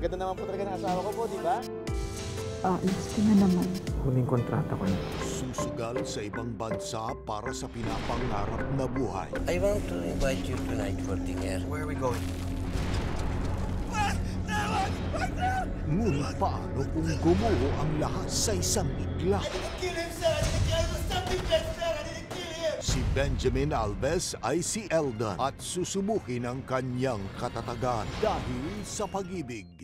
Ang ganda naman po talaga ng asawa ko po, di ba? Ah, gusto na naman. Huling kontrata ko na. Susugal sa ibang bansa para sa pinapangarap na buhay. I want to invite you tonight for dinner. Where are we going? Ah, ah, Ngunit paano kung gumuho ang lahat sa isang igla? Si Benjamin Alves ay si Eldon at susubukin ang kanyang katatagan dahil sa pag-ibig.